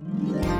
Música